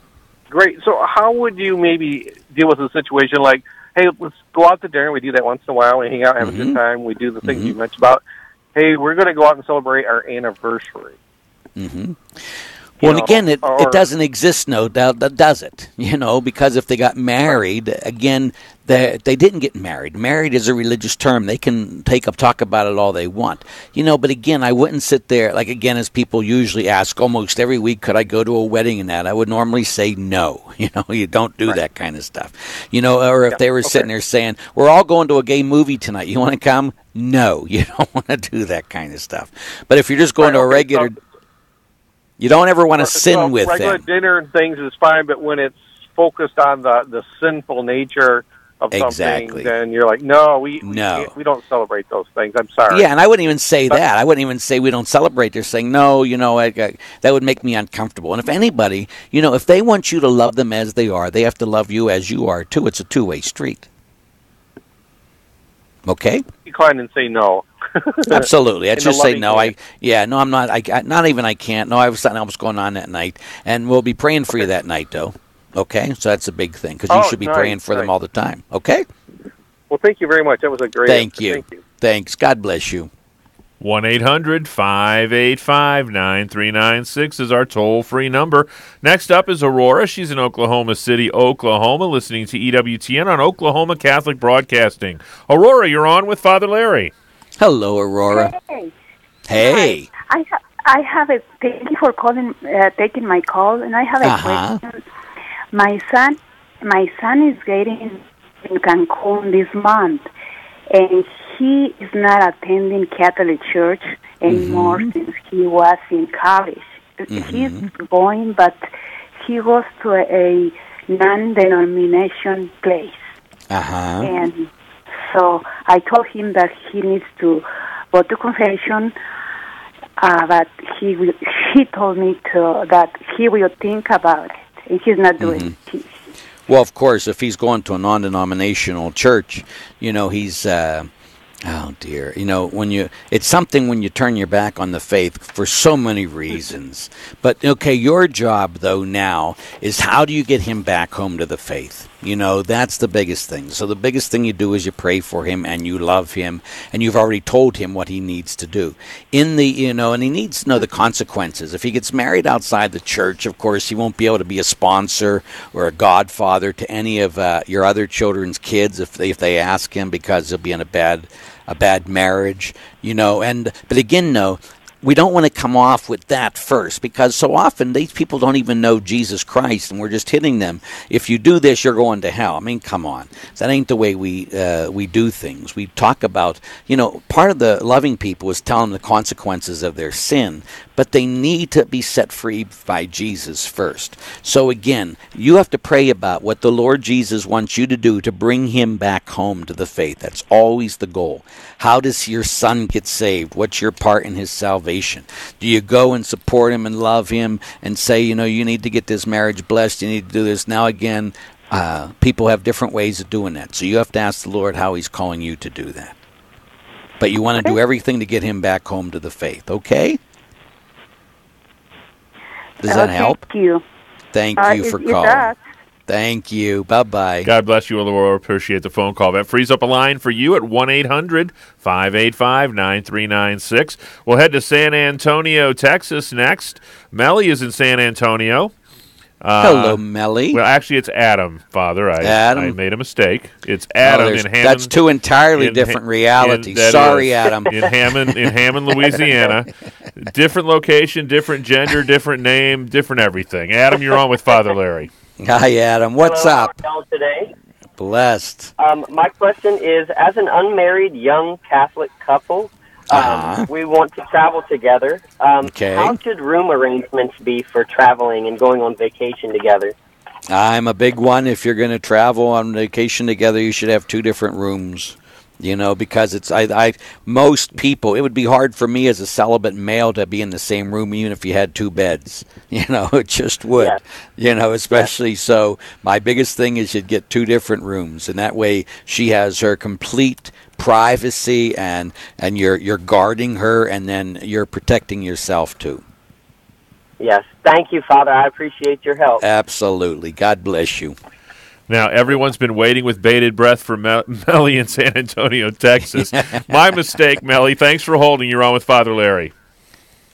Great. So, how would you maybe deal with a situation like, hey, let's go out to dinner. We do that once in a while. We hang out, have a good time. We do the things you mentioned about, hey, we're going to go out and celebrate our anniversary. hmm Well, and know, again, it, or- it doesn't exist, no doubt, that does it? You know, because if they got married, again, they, they didn't get married. Married is a religious term. They can take up, talk about it all they want. You know, but again, I wouldn't sit there, like, again, as people usually ask almost every week, could I go to a wedding and that? I would normally say no. *laughs* You know, you don't do that kind of stuff. You know, or if Yeah, they were okay. sitting there saying, we're all going to a gay movie tonight. You want to come? No, *laughs* you don't want to do that kind of stuff. But if you're just going to a regular, you don't ever want to sin Well, with regular them. dinner and things is fine, but when it's focused on the the sinful nature of Exactly. something, then you're like, no, we we, No. can't- we don't celebrate those things. I'm sorry. Yeah, and I wouldn't even say that. I wouldn't even say we don't celebrate. They're saying no. You know, I, I, that would make me uncomfortable. And if anybody, you know, if they want you to love them as they are, they have to love you as you are too. It's a two-way street. Okay. decline and say no. *laughs* Absolutely. A just say no. way. I yeah, no, I'm not. I, I not even I can't. No, I have something else going on that night, and we'll be praying for you that night, though. Okay, so that's a big thing because you Oh, should be nice, praying for them all the time. Okay. Well, thank you very much. That was a great. Thank answer. you. Thank you. Thanks. God bless you. 1 800 585 9396 is our toll free number. Next up is Aurora. She's in Oklahoma City, Oklahoma, listening to E EWTN on Oklahoma Catholic Broadcasting. Aurora, you're on with Father Larry. Hello, Aurora. Hey, Hey. I ha- I have a thank you for calling, uh, taking my call, and I have a Uh-huh. question. My son, my son is getting in Cancun this month, and he is not attending Catholic Church anymore Mm-hmm. since he was in college. He's going, but he goes to a, non-denomination place. Uh-huh. And so I told him that he needs to go to confession, uh, but he will, he told me to that he will think about it, and he's not doing it. Well, of course, if he's going to a non-denominational church, you know, he's uh, oh dear, you know, when you it's something when you turn your back on the faith for so many reasons. But okay, your job though now is how do you get him back home to the faith? You know, that's the biggest thing. So the biggest thing you do is you pray for him and you love him and you've already told him what he needs to do. In the, you know, and he needs to know the consequences. If he gets married outside the church, of course, he won't be able to be a sponsor or a godfather to any of uh, your other children's kids if they, if they ask him because he'll be in a bad a bad marriage, you know. And but again, no, we don't want to come off with that first because so often these people don't even know Jesus Christ, and we're just hitting them. If you do this, you're going to hell. I mean, come on, that ain't the way we uh, we do things. We talk about, you know, part of the loving people is telling them the consequences of their sin, but they need to be set free by Jesus first. So again, you have to pray about what the Lord Jesus wants you to do to bring him back home to the faith. That's always the goal. How does your son get saved? What's your part in his salvation? Do you go and support him and love him and say, you know, you need to get this marriage blessed, you need to do this? Now, again, uh, people have different ways of doing that. So you have to ask the Lord how he's calling you to do that. But you want to do everything to get him back home to the faith, okay? Does that help? Thank you. Thank Uh, you for it calling. does. Thank you. Bye bye. God bless you, Laura. Appreciate the phone call. That frees up a line for you at 1 800 585 9396. We'll head to San Antonio, Texas next. Melly is in San Antonio. Uh, Hello, Melly. Well, actually, it's Adam, Father. I, Adam? I made a mistake. It's Oh, Adam there's- in Hammond. that's two entirely in- different realities. that Sorry, is. Adam. In Hammond, in Hammond, Louisiana. *laughs* different location, different gender, different name, different everything. Adam, you're on with Father Larry. Hi, Adam. What's Hello, up? how today? Blessed. Um, my question is: As an unmarried young Catholic couple, Uh-huh. um, we want to travel together. Um, Okay. How should room arrangements be for traveling and going on vacation together? I'm a big one. If you're going to travel on vacation together, you should have two different rooms. You know, because it's I, I most people. It would be hard for me as a celibate male to be in the same room, even if you had two beds. *laughs* You know, it just would. You know, especially so. My biggest thing is you'd get two different rooms, and that way she has her complete privacy, and and you're you're guarding her, and then you're protecting yourself too. Yes. Thank you, Father. I appreciate your help. Absolutely. God bless you. Now, everyone's been waiting with bated breath for Mel- *laughs* Melly in San Antonio, Texas. *laughs* My mistake, Melly. Thanks for holding. You're on with Father Larry.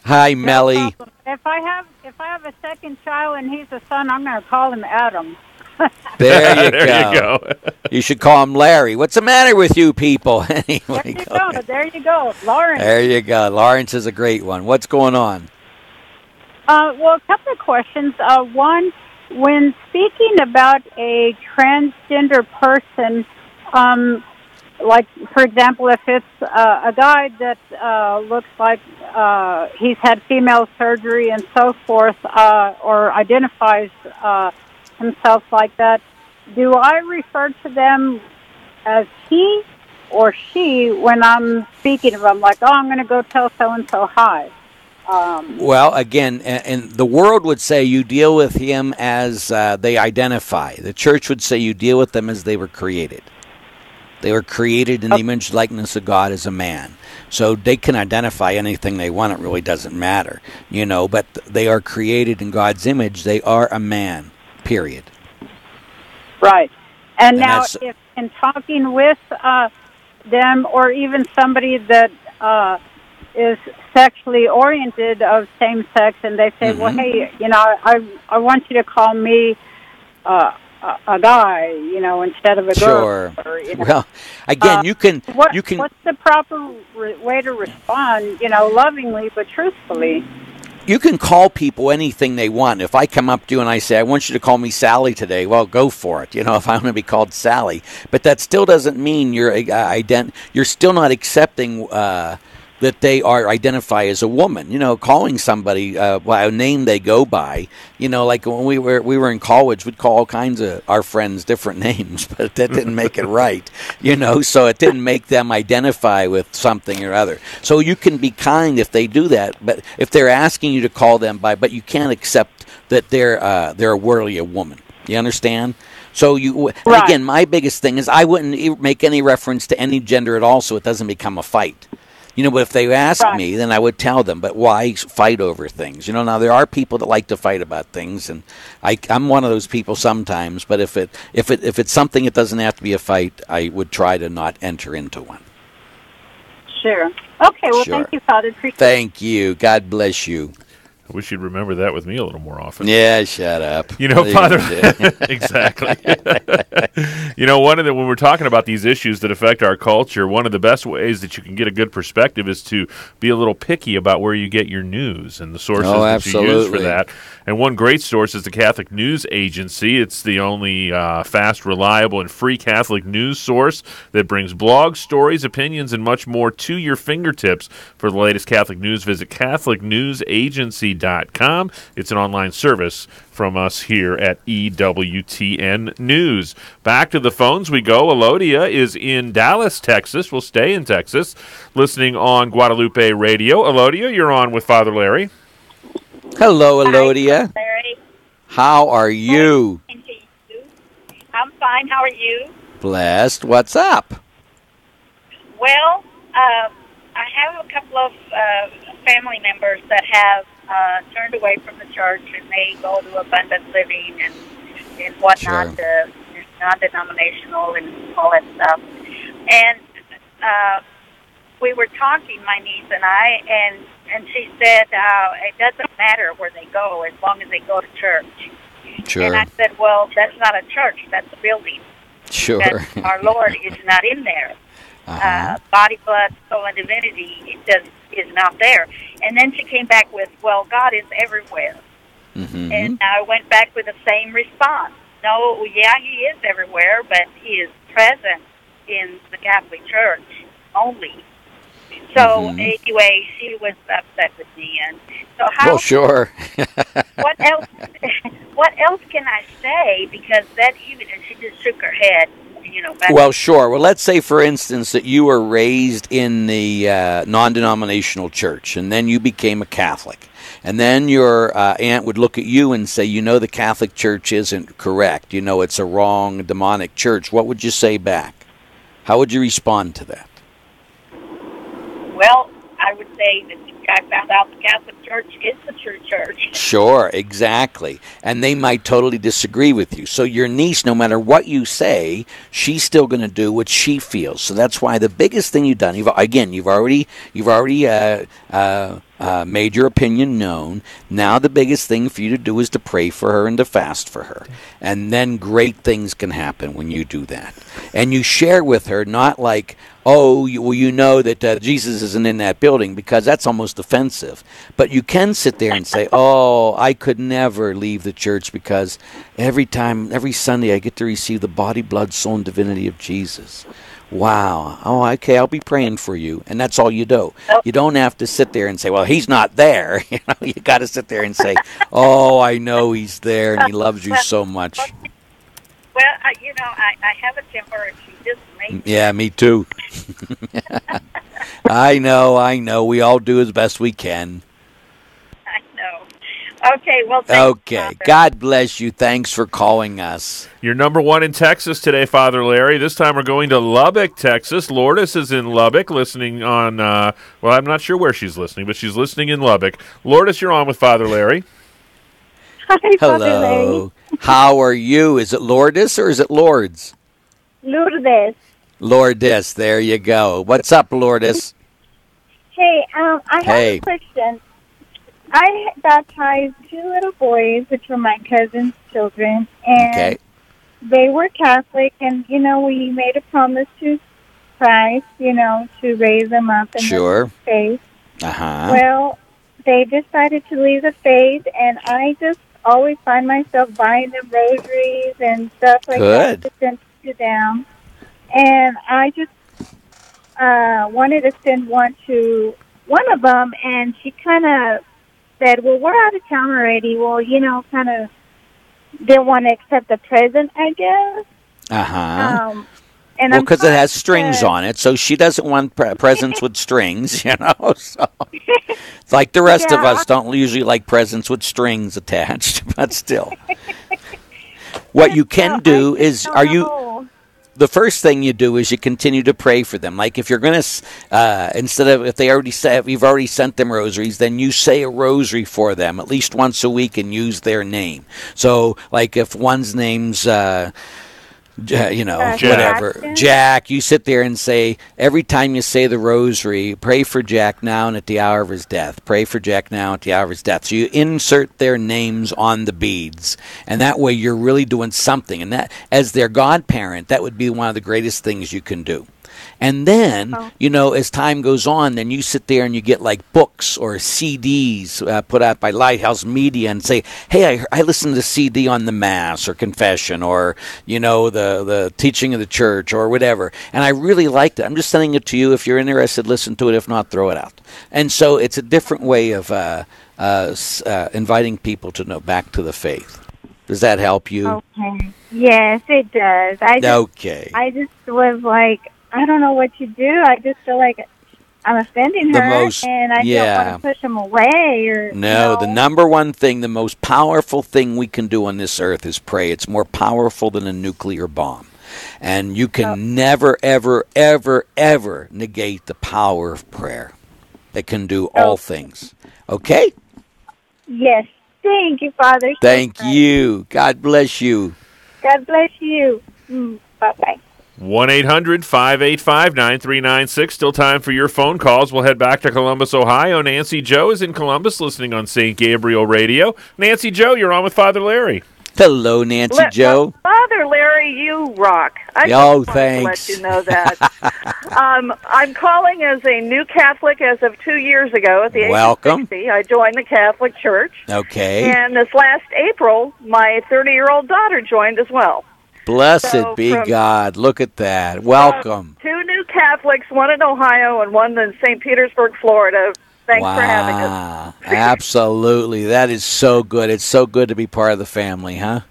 Hi, Melly. If I have if I have a second child and he's a son, I'm going to call him Adam. *laughs* There you There go. you go. You should call him Larry. What's the matter with you people? anyway, There you go. go. There you go, Lauren. There you go. Lawrence is a great one. What's going on? Uh, well, a couple of questions. Uh, one, when speaking about a transgender person, um, like for example, if it's uh, a guy that uh, looks like uh, he's had female surgery and so forth, uh, or identifies uh, himself like that, do I refer to them as he or she when I'm speaking of them? Like, oh, I'm going to go tell so and so hi. Um, Well, again, and the world would say you deal with him as uh, they identify. The church would say you deal with them as they were created. They were created in the image likeness of God as a man. So they can identify anything they want. It really doesn't matter, you know. But they are created in God's image. They are a man. Period. Right. And, And now, if in talking with uh, them, or even somebody that uh, is sexually oriented of same sex, and they say, "Well, Mhm. hey, you know, I I want you to call me uh, a, a guy, you know, instead of a Sure. girl. Or, you know. Well, again, Uh, you can What, you can What's the proper re- way to respond? You know, lovingly but truthfully. you can call people anything they want. If I come up to you and I say, I want you to call me Sally today, well, go for it. You know, *laughs* if I want to be called Sally. But that still doesn't mean you're, uh, ident- you're still not accepting uh, that they are identify as a woman. You know, calling somebody uh, by a name they go by. You know, like when we were we were in college, we'd call all kinds of our friends different *laughs* names, but that didn't make it right. You know, so it didn't make them identify with something or other. So you can be kind if they do that, but if they're asking you to call them by, but you can't accept that they're uh, they're really a woman. You understand? So you Right. again, my biggest thing is I wouldn't make any reference to any gender at all, so it doesn't become a fight. You know, but if they ask Right. me, then I would tell them. But why fight over things? You know, now there are people that like to fight about things, and I, I'm one of those people sometimes. But if it if it if it's something that doesn't have to be a fight, I would try to not enter into one. Sure. Okay. Well, Sure. thank you, Father. Appreciate Thank you. God bless you. I wish you'd remember that with me a little more often. Yeah, shut up. You know, Father. you *laughs* exactly. *laughs* *laughs* you know, one of the when we're talking about these issues that affect our culture, one of the best ways that you can get a good perspective is to be a little picky about where you get your news and the sources Oh, that you use for that. And one great source is the Catholic News Agency. It's the only uh, fast, reliable, and free Catholic news source that brings blogs, stories, opinions, and much more to your fingertips. For the latest Catholic news, visit CatholicNewsAgency.com. It's an online service from us here at EWTN News. Back to the phones we go. Elodia is in Dallas, Texas. We'll stay in Texas, listening on Guadalupe Radio. Elodia, you're on with Father Larry. Hello, Elodia. Larry. How are you? I'm fine. How are you? Blessed. What's up? Well, uh, I have a couple of uh, family members that have uh, turned away from the church and they go to abundant living and and whatnot, Sure. uh, non-denominational and all that stuff. And uh, we were talking, my niece and I, and and she said uh, it doesn't matter where they go as long as they go to church. Sure. And I said, well, that's not a church. That's a building. Sure. That our Lord is not in there. *laughs* Uh-huh. Uh, body, blood, soul, and divinity it does, is not there. And then she came back with, well, God is everywhere. Mhm. And I went back with the same response. No, yeah, He is everywhere, but He is present in the Catholic Church only. So Mhm. anyway, she was upset with me, and so how? Well, sure. *laughs* what else? *laughs* what else can I say? Because that even and she just shook her head. You know. Well, sure. Well, let's say, for instance, that you were raised in the uh, non denominational church and then you became a Catholic. And then your uh, aunt would look at you and say, You know, the Catholic Church isn't correct. You know, it's a wrong demonic church. What would you say back? How would you respond to that? Well, I would say that I found out the Catholic Church is the true church. Sure, exactly. And they might totally disagree with you. So your niece, no matter what you say, she's still going to do what she feels. So that's why the biggest thing you've done, you've again, you've already you've already uh, uh, uh, made your opinion known. Now the biggest thing for you to do is to pray for her and to fast for her, and then great things can happen when you do that. And you share with her, not like. Oh, you, well, you know that uh, Jesus isn't in that building because that's almost offensive. But you can sit there and say, "Oh, I could never leave the church because every time, every Sunday, I get to receive the body, blood, soul, and divinity of Jesus." Wow. Oh, okay. I'll be praying for you, and that's all you do. You don't have to sit there and say, "Well, he's not there." *laughs* You know, you got to sit there and say, "Oh, I know he's there, and he loves you so much." Well, I, you know, I, I have a temper, and she just makes Yeah, me too. *laughs* I know, I know. We all do as best we can. I know. Okay, well, thank Okay. God bless you. Thanks for calling us. You're number one in Texas today, Father Larry. This time we're going to Lubbock, Texas. Lourdes is in Lubbock, listening on. Uh, well, I'm not sure where she's listening, but she's listening in Lubbock. Lourdes, you're on with Father Larry. Hi, Father Larry. Hello. How are you? Is it Lourdes or is it Lords? Lourdes. Lourdes. There you go. What's up, Lourdes? Hey, um, I have Hey. a question. I baptized two little boys, which were my cousin's children, and Okay. they were Catholic, and you know we made a promise to Christ, you know, to raise them up in Sure. the faith. Uh huh. Well, they decided to leave the faith, and I just always find myself buying them rosaries and stuff like Good. that to send to them. And I just uh, wanted to send one to one of them, and she kind of said, "Well, we're out of town already." Well, you know, kind of didn't want to accept the present, I guess. Uh huh. Um, and well, because it has strings on it, so she doesn't want pre- *laughs* presents with strings, you know. *laughs* So it's like the rest of us don't usually like presents with strings attached, *laughs* but still. What you can do is, are you? The first thing you do is you continue to pray for them. Like if you're gonna, uh, instead of if they already say if you've already sent them rosaries, then you say a rosary for them at least once a week and use their name. So like if one's name's. Uh, you know, Uh, whatever. Jack, you sit there and say, every time you say the rosary, pray for Jack now and at the hour of his death. Pray for Jack now at the hour of his death. So you insert their names on the beads. And that way you're really doing something. And that, as their godparent, that would be one of the greatest things you can do. And then, you know, as time goes on, then you sit there and you get like books or CDs uh, put out by Lighthouse Media and say, "Hey, I, I listened to the CD on the Mass or confession or you know the the teaching of the church or whatever, and I really liked it. I'm just sending it to you. If you're interested, listen to it. If not, throw it out." And so it's a different way of uh, uh, uh, inviting people to know back to the faith. Does that help you? Okay. Yes, it does. I just, Okay. I just was like, I don't know what to do. I just feel like I'm offending The her, most- and I yeah. don't want to push him away. Or No, the number one thing, the most powerful thing we can do on this earth is pray. It's more powerful than a nuclear bomb. And you can never, ever, ever, ever negate the power of prayer. It can do all things. Okay? yes, thank you, Father. Thank you. God bless you. God bless you. Mm, bye bye. 1 800 585 9396. Still time for your phone calls. We'll head back to Columbus, Ohio. Nancy Joe is in Columbus listening on St. Gabriel Radio. Nancy Joe, you're on with Father Larry. Hello, Nancy Let- Joe. Father Larry, you rock. I just Oh, to thanks. let you know that. *laughs* um, I'm calling as a new Catholic as of two years ago at the age Welcome. of 60. I joined the Catholic Church. Okay. And this last April, my 30 year old daughter joined as well. Blessed So be God. Look at that. Welcome. Two new Catholics, one in Ohio and one in St. Petersburg, Florida. Thanks for having us. Wow. Absolutely. That is so good. It's so good to be part of the family, huh?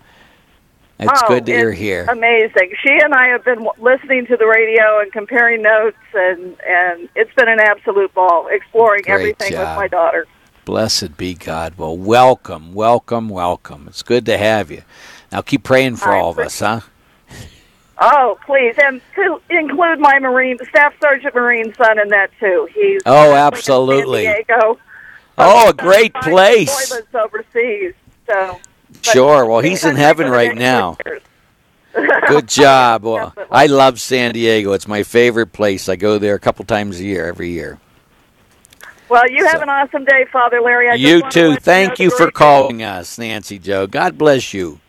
It's Oh, good that you're here. Amazing. She and I have been listening to the radio and comparing notes, and and it's been an absolute ball exploring Great everything job. with my daughter. Blessed be God. Well, welcome, welcome, welcome. It's good to have you. Now keep praying for all of us, huh? *laughs* Oh, please, and to include my Marine Staff Sergeant Marine son in that too. He's Oh, absolutely. San Diego. Oh, a great place. overseas, so Sure. Well, he's in heaven right now. Good *laughs* job. Well, I love San Diego. It's my favorite place. I go there a couple times a year, every year. well, you have an awesome day, Father Larry. I You wanted to too. Thank know you for calling us, Nancy Joe. God bless you.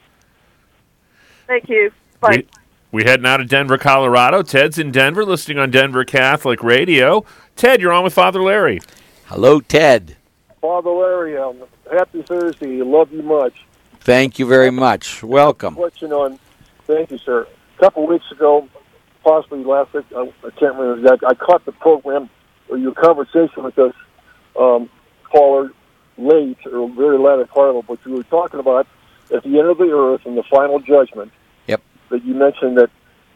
Thank you. Bye. We, we heading out of Denver, Colorado. Ted's in Denver listening on Denver Catholic Radio. Ted, you're on with Father Larry. Hello, Ted. Father Larry, um, happy Thursday. Love you much. Thank you very much. Welcome. Question on, thank you, sir. A couple weeks ago, possibly last week, I, I can't remember exactly. I caught the program or your conversation with us um, caller late or very late part of it, but you were talking about at the end of the earth and the final judgment. That you mentioned that,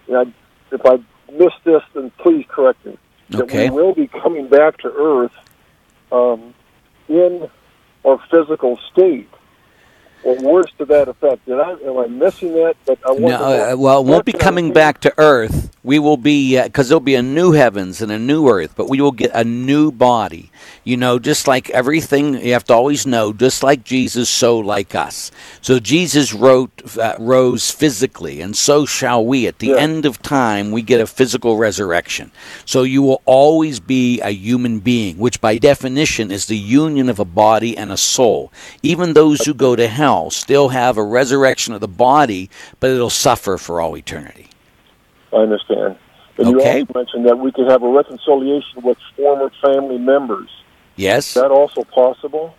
you know, if I missed this, then please correct me. Okay. That we will be coming back to earth um, in our physical state. Or words to that effect. Did I, am I missing that? But I want No, uh, well, it won't be what can I coming back to Earth. We will be because there'll be a new heavens and a new Earth, but we will get a new body. You know, just like everything, you have to always know. Just like Jesus, so like us. So Jesus wrote, uh, rose physically, and so shall we. At the end of time, we get a physical resurrection. So you will always be a human being, which by definition is the union of a body and a soul. Even those who go to hell still have a resurrection of the body, but it'll suffer for all eternity. I understand. And Okay. you also mentioned that we could have a reconciliation with former family members. Yes. Is that also possible?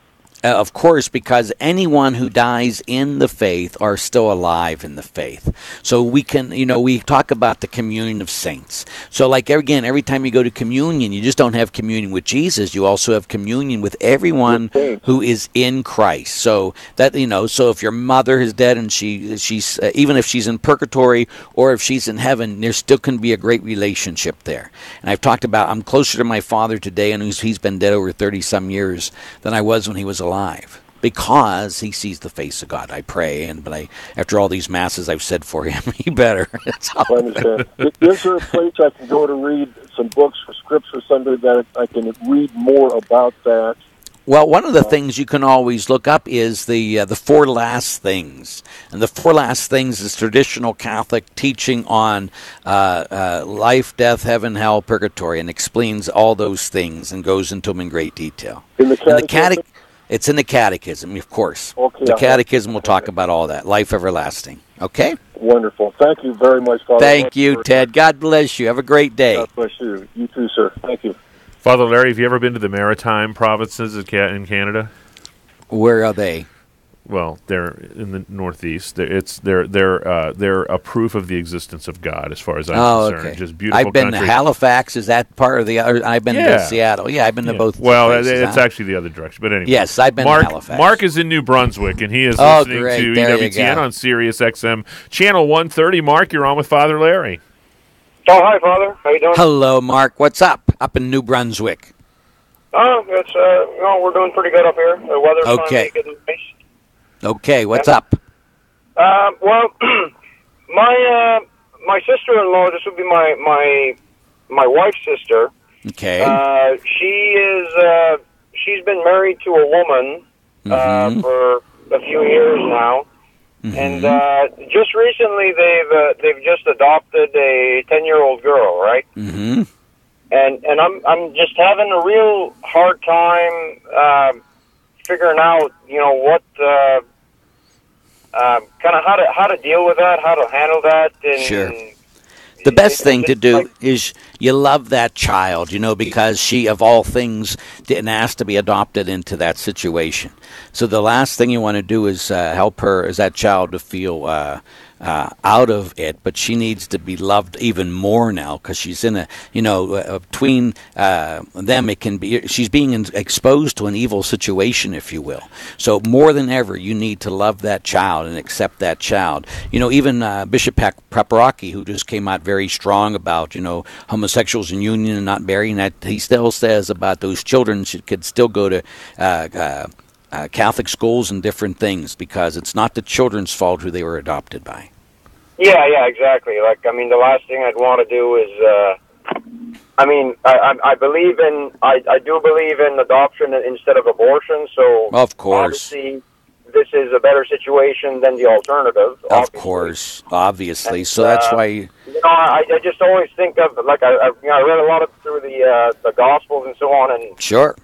Uh, of course, because anyone who dies in the faith are still alive in the faith. So we can, you know, we talk about the communion of saints. So, like again, every time you go to communion, you just don't have communion with Jesus. You also have communion with everyone who is in Christ. So that you know, so if your mother is dead and she she's uh, even if she's in purgatory or if she's in heaven, there still can be a great relationship there. And I've talked about I'm closer to my father today, and he's, he's been dead over thirty some years than I was when he was alive because he sees the face of God. I pray, and but I after all these masses I've said for him, *laughs* he better. *laughs* That's all. I understand. Is there a place I can go to read some books or scripture Sunday that I can read more about that? Well, one of the things you can always look up is the uh, the four last things, and the four last things is traditional Catholic teaching on uh, uh, life, death, heaven, hell, purgatory, and explains all those things and goes into them in great detail. In the catechism? Catech- it's in the catechism, of course. Okay, the I'll- catechism will talk about all that, life everlasting. Okay. Wonderful. Thank you very much, Father. Thank you, Ted. God bless you. Have a great day. God bless you. You too, sir. Thank you. Father Larry, have you ever been to the Maritime provinces in Canada? Where are they? Well, they're in the northeast. They're, it's they're they're uh, they're a proof of the existence of God, as far as I'm oh, concerned. okay. Just beautiful. I've been country. to Halifax. Is that part of the? Or I've been Yeah. to Seattle. Yeah, I've been to both. Well, places, it's huh? actually the other direction. But anyway, Yes, I've been to Mark, Halifax. Mark is in New Brunswick, and he is Oh, listening great. to There you EWTN go. on Sirius XM channel 130. Mark, you're on with Father Larry. Oh, hi, Father. How you doing? Hello, Mark. What's up? Up in New Brunswick. Oh, it's uh, you know, we're doing pretty good up here. The weather's Okay. finally getting nice. Okay, what's up? Um, well, *clears throat* my uh, my sister-in-law. This would be my my my wife's sister. Okay. Uh, she is. Uh, she's been married to a woman uh, for a few years now, and uh, just recently they've uh, they've just adopted a ten-year-old girl, right? Mm-hmm. and and I'm I'm just having a real hard time um, figuring out, you know, what uh, um, kind of how to how to deal with that, how to handle that, and Sure. The best thing to do is you love that child, you know, because she, of all things, didn't ask to be adopted into that situation. So the last thing you want to do is uh, help her, is that child to feel uh, uh, out of it, but she needs to be loved even more now because she's in a, you know, uh, between uh, them, it can be, she's being in, exposed to an evil situation, if you will. So more than ever, you need to love that child and accept that child. You know, even uh, Bishop Paprocki, who just came out very strong about, you know, homosexuals in union and not marrying, that he still says about those children should could still go to uh, Catholic schools and different things because it's not the children's fault who they were adopted by. yeah, yeah, exactly. Like, I mean, the last thing I'd want to do is, uh, I mean, I, I I believe in, I I do believe in adoption instead of abortion. So Of course. obviously, this is a better situation than the alternative. Of course, obviously. So that's uh, why. You know, I, I just always think of like I, I, you know, I read a lot of through the uh, the Gospels and so on, and Sure.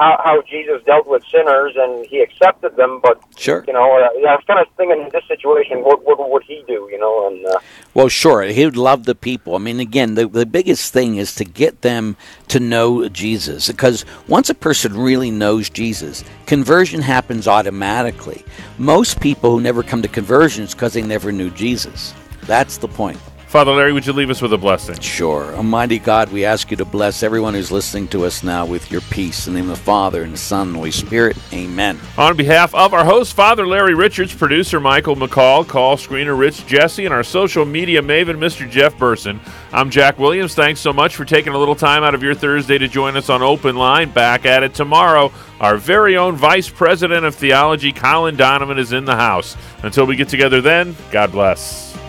How, how Jesus dealt with sinners and he accepted them. But Sure. you know, uh, I was kind of thinking in this situation, what what would he do? You know, and uh, Well, sure. He would love the people. I mean, again, the, the biggest thing is to get them to know Jesus. Because once a person really knows Jesus, conversion happens automatically. Most people who never come to conversion is because they never knew Jesus. That's the point. Father Larry, would you leave us with a blessing? Sure. Almighty God, we ask you to bless everyone who's listening to us now with your peace. In the name of the Father, and the Son, and the Holy Spirit. Amen. On behalf of our host, Father Larry Richards, producer Michael McCall, call screener Rich Jesse, and our social media maven, Mr. Jeff Burson, I'm Jack Williams. Thanks so much for taking a little time out of your Thursday to join us on Open Line. Back at it tomorrow. Our very own Vice President of Theology, Colin Donovan, is in the house. Until we get together then, God bless.